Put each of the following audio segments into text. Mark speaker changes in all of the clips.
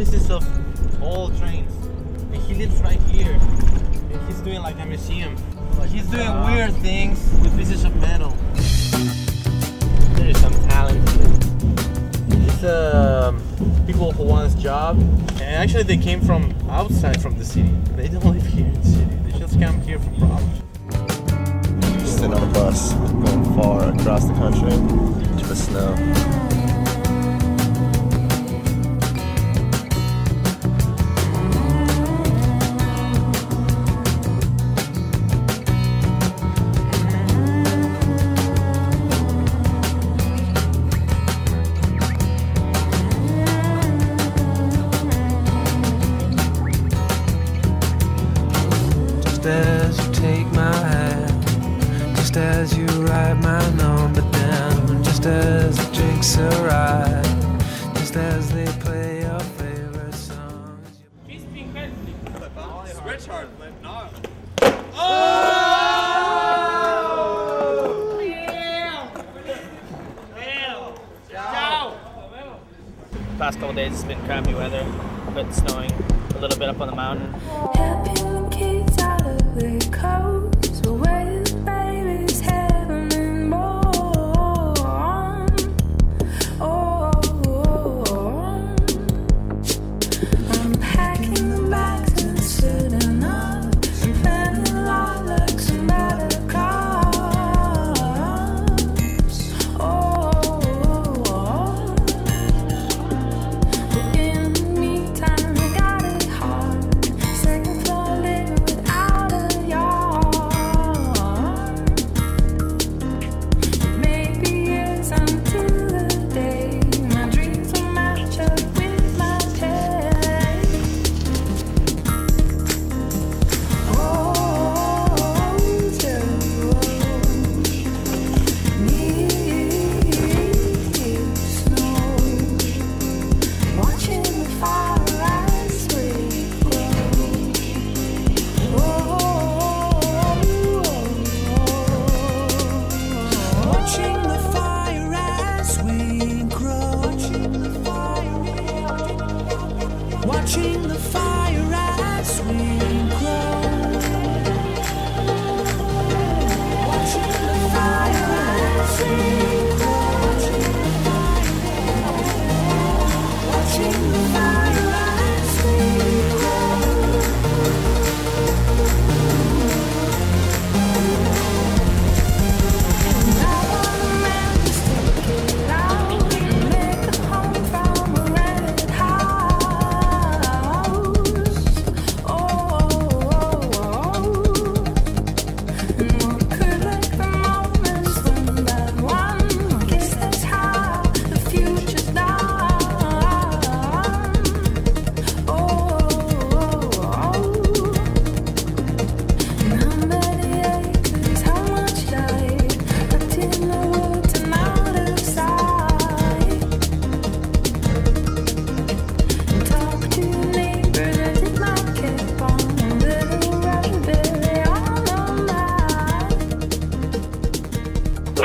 Speaker 1: pieces of old trains. And he lives right here. And he's doing like a museum. He's doing weird things with pieces of metal. There's some talent. It's um, people who want wants job. And actually they came from outside from the city. They don't live here in the city. They just come here for problems.
Speaker 2: Sitting on a bus going far across the country to the snow.
Speaker 3: Take my hand, just as you write my number down, just as the drinks arrive, just as they play your favorite songs.
Speaker 4: Past couple days it's been crappy weather, a bit snowing, a little bit up on the mountain.
Speaker 5: Helping kids out of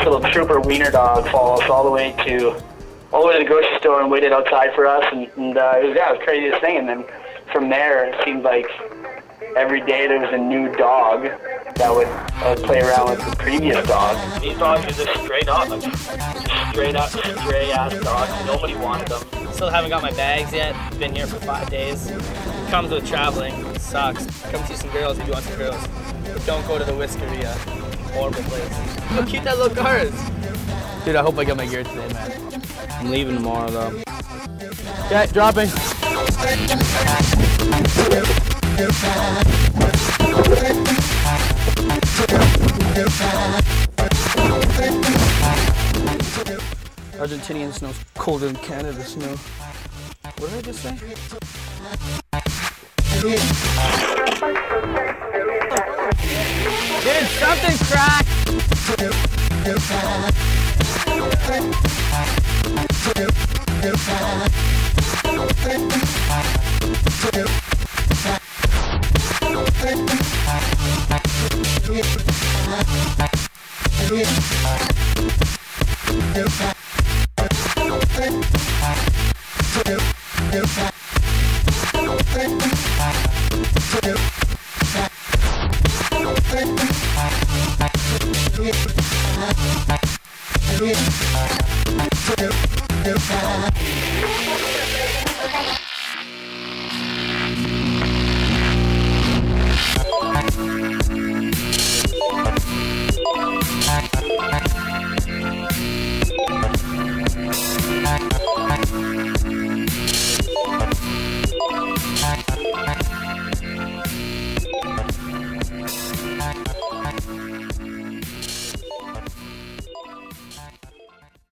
Speaker 6: little trooper wiener dog followed us all the way to all the way to the grocery store and waited outside for us and, and uh, it was yeah, it was the craziest thing and then from there it seemed like every day there was a new dog that would, that would play around with the previous dog. These dogs are just straight up, just straight up stray ass dogs. Nobody wanted them.
Speaker 4: Still haven't got my bags yet. Been here for five days. Comes with traveling. Sucks. Come see some girls if you want some girls. But don't go to the Whiskeria. Horrible place. Look how cute that little car is. Dude, I hope I get my gear today, man. I'm leaving tomorrow though. Okay, dropping. Argentinian snow's colder than Canada snow. What did I just say? Dude, something cracked!
Speaker 5: Thank you.